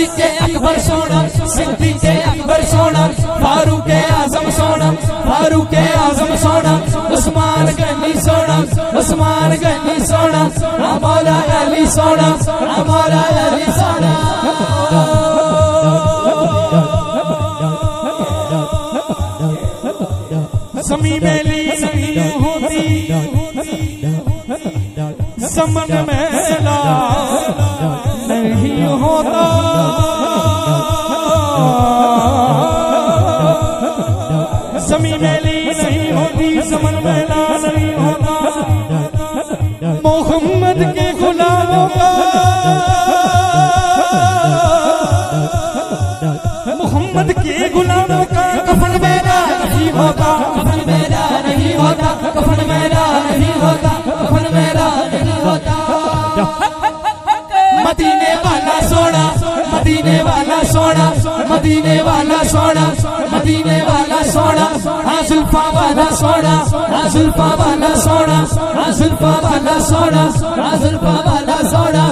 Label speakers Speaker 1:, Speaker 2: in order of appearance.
Speaker 1: सिद्दीक अकबर सोना सिद्दीक अकबर सोना फारूक आज़म सोना फारूक आज़म सोना उस्मान गनी सोना उस्मान गनी सोना मौला अली सोना मौला अली सोना
Speaker 2: समी मेली होती, समन मेला समी मेली नहीं होती समन मेला नहीं होता। मोहम्मद के गुलामों का। मोहम्मद के गुलामों का
Speaker 1: कफन मेरा नहीं होता। कफन मेरा नहीं होता कफन मेरा नहीं होता कफन मेरा नहीं होता। मदीने वाला सोना मदीने वाला सोना मदीने वाला सोना मदीने वाला हाँ जुल्फा वाला सोना हाँ जुल्फा वाला सोना हाँ जुल्फा वाला सोना